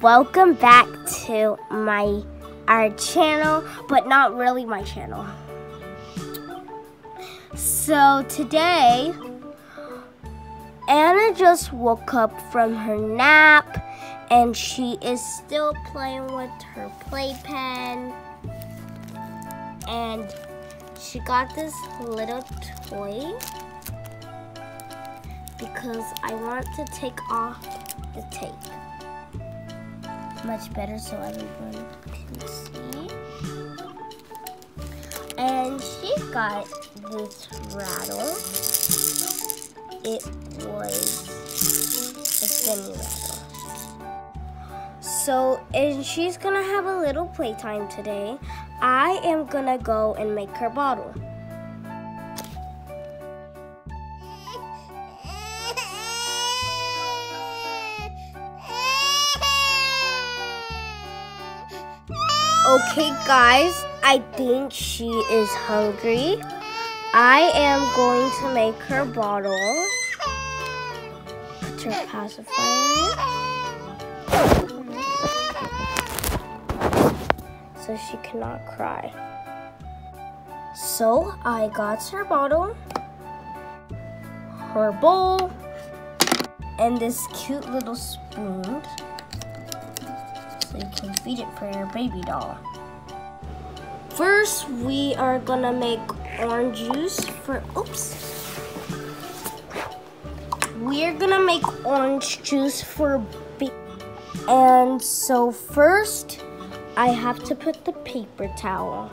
welcome back to my our channel, but not really my channel. So today, Anna just woke up from her nap and she is still playing with her playpen. And she got this little toy because I want to take off the tape. Much better so everyone can see. And she got this rattle. It was a spinning rattle. So, and she's gonna have a little playtime today. I am gonna go and make her bottle. Okay, guys, I think she is hungry. I am going to make her bottle. Put her pacifier so she cannot cry. So I got her bottle, her bowl, and this cute little spoon so you can feed it for your baby doll. First, we are gonna make orange juice for, oops. We're gonna make orange juice for And so first, I have to put the paper towel.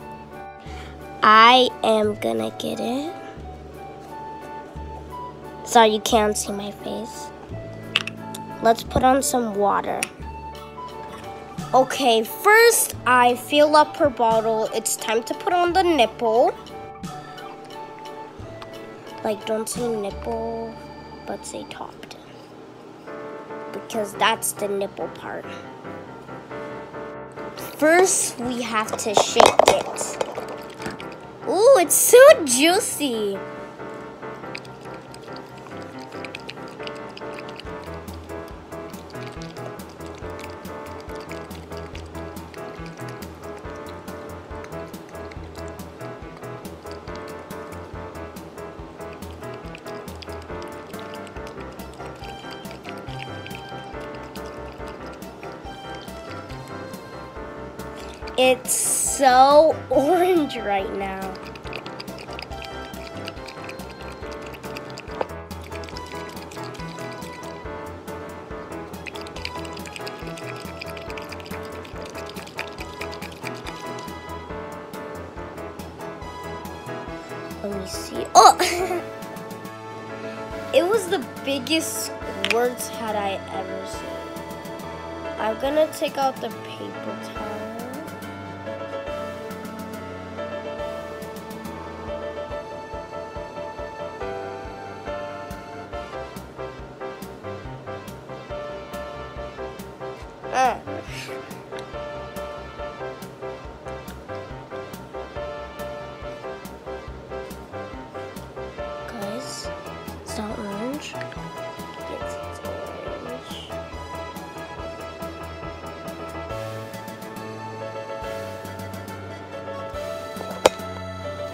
I am gonna get it. Sorry, you can't see my face. Let's put on some water. Okay, first I fill up her bottle. It's time to put on the nipple. Like, don't say nipple, but say topped. Because that's the nipple part. First, we have to shake it. Ooh, it's so juicy. It's so orange right now. Let me see. Oh! it was the biggest words had I ever seen. I'm gonna take out the paper towel.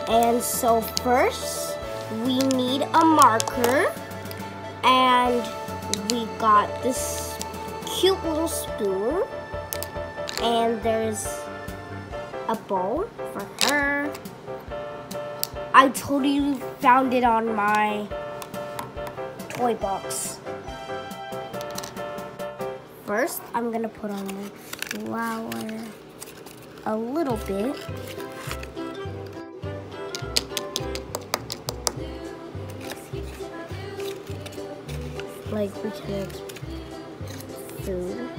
And so first, we need a marker. And we got this cute little spoon. And there's a bowl for her. I totally found it on my toy box. First, I'm gonna put on my flour a little bit. Like we can make food.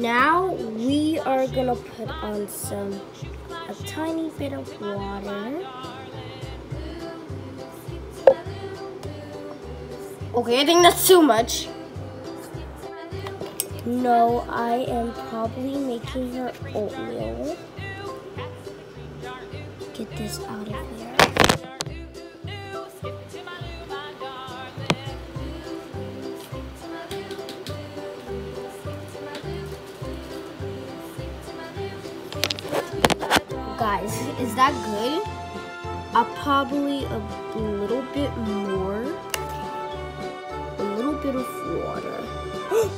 Now we are gonna put on some, a tiny bit of water. Okay, I think that's too much. No, I am probably making her oatmeal. Get this out of here. Guys, is that good? I'll probably a little bit more. A little bit of water.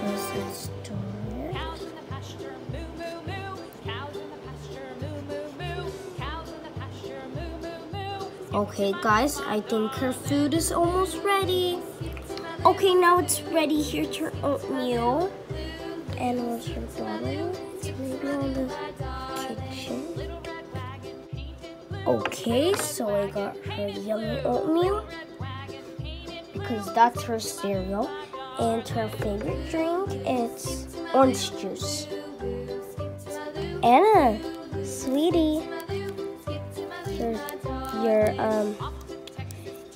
First, let's start. Cows in the pasture, moo moo moo. Cows in the pasture, moo moo moo. Cows in the pasture, moo moo moo. Okay, guys, I think her food is almost ready. Okay, now it's ready. Here's her oatmeal. And what's her bottle? Okay, so I got her yummy oatmeal because that's her cereal. And her favorite drink it's orange juice. Anna, sweetie, your your um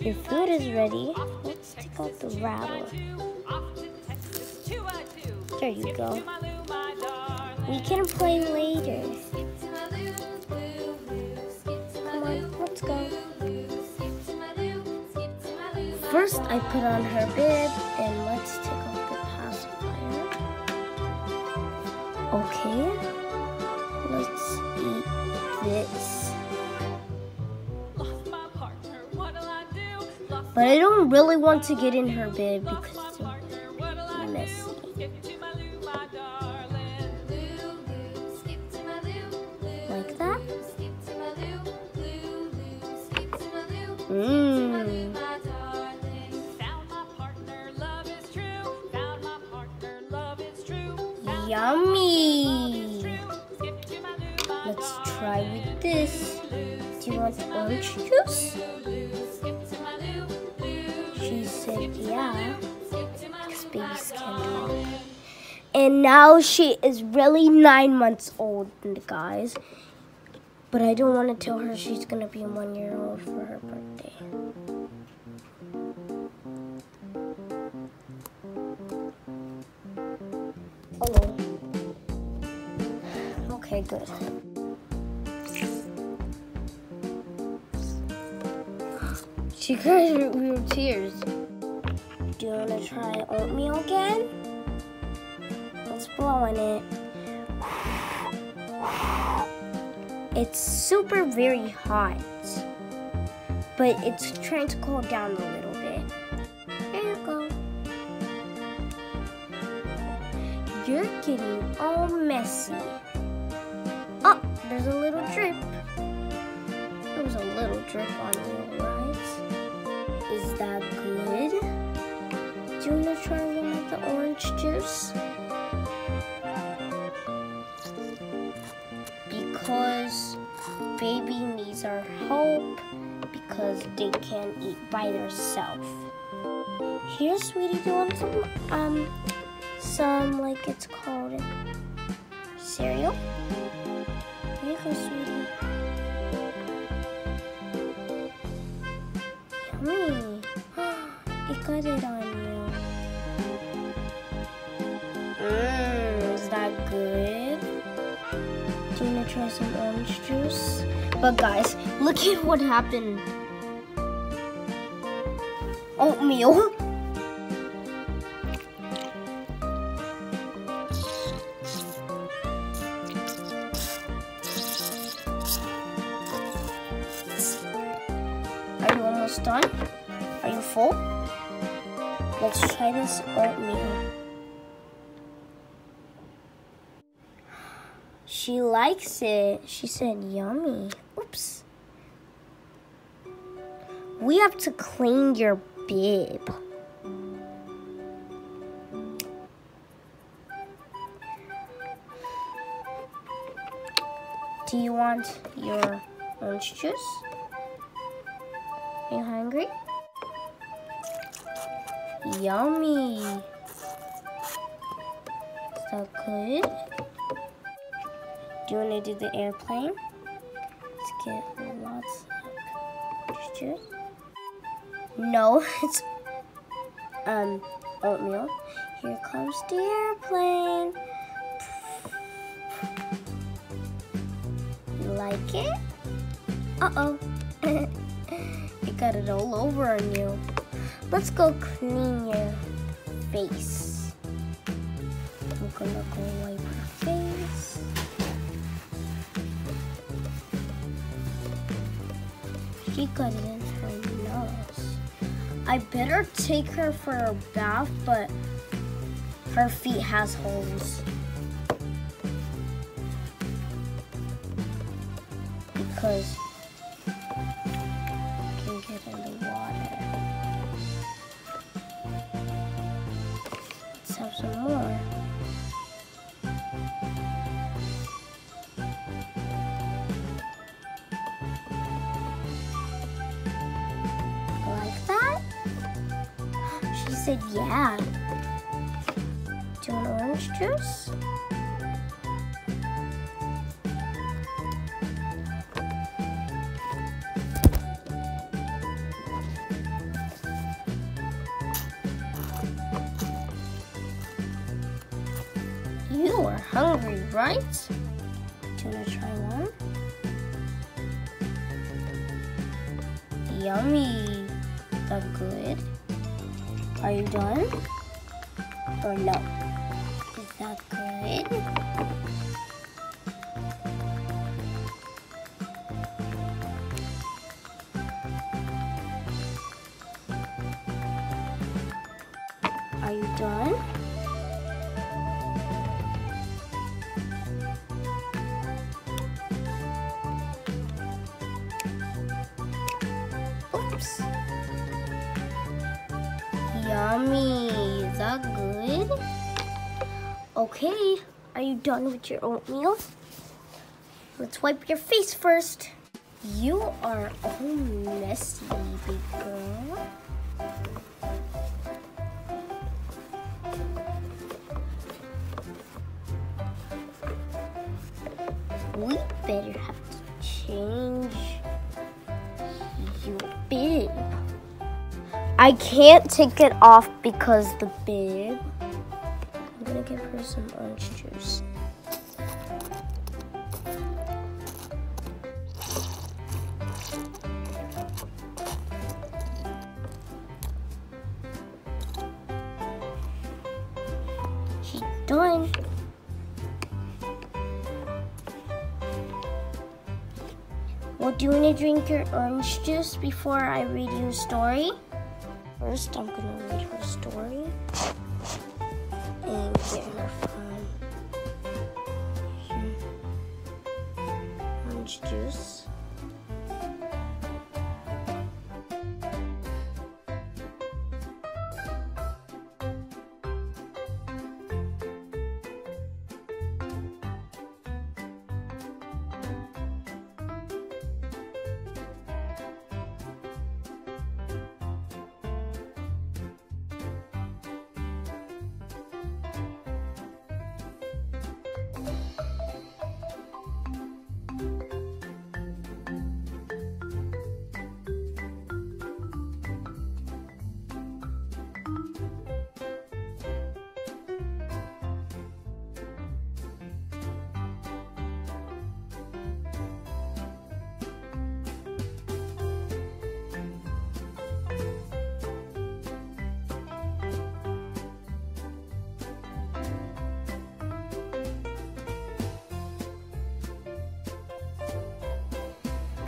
your food is ready. Let's take out the rattle. There you go. We can play later. First, I put on her bib and let's take off the pacifier. Okay, let's eat this. Lost my partner, what'll I do? Lost But I don't really want to get in her bib because it's partner, what'll I do? messy. Yummy. Let's try with this. Do you want orange juice? She said yeah. Because babies can talk. And now she is really nine months old, guys. But I don't want to tell her she's going to be one year old for her birthday. Good. She cried her real tears. Do you want to try oatmeal again? Let's blow on it. It's super very hot, but it's trying to cool down a little bit. There you go. You're getting all messy. Oh, there's a little drip. There was a little drip on you, right? Is that good? Do you want to try one of the orange juice? Because baby needs our help because they can't eat by themselves. Here, sweetie, do you want some, um, some, like it's called, cereal? Here sweetie. Yummy. It got it on you. Mmm, is that good? Do you want to try some orange juice? But guys, look at what happened. Oatmeal. likes it. She said yummy. Oops. We have to clean your bib. Do you want your orange juice? Are you hungry? Yummy. That good? Do you want to do the airplane? Let's get lots of juice. No, it's um oatmeal. Here comes the airplane. You like it? Uh-oh. you got it all over on you. Let's go clean your face. Gonna go wipe your face. She got in her nose. I better take her for a bath, but her feet has holes. Because can get in the water. Let's have some more. Said, yeah. Do you want orange juice? You are hungry, right? Do you want to try one? Yummy. That good? Are you done? Or no? Is that good? Are you done? Okay. Are you done with your oatmeal? Let's wipe your face first. You are all messy, big girl. We better have to change your bib. I can't take it off because the bib. Her some orange juice. She's done. Well, do you want to drink your orange juice before I read you a story? First, I'm going to read her story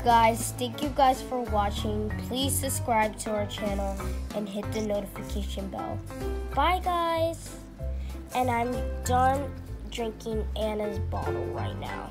Guys, thank you guys for watching. Please subscribe to our channel and hit the notification bell. Bye, guys. And I'm done drinking Anna's bottle right now.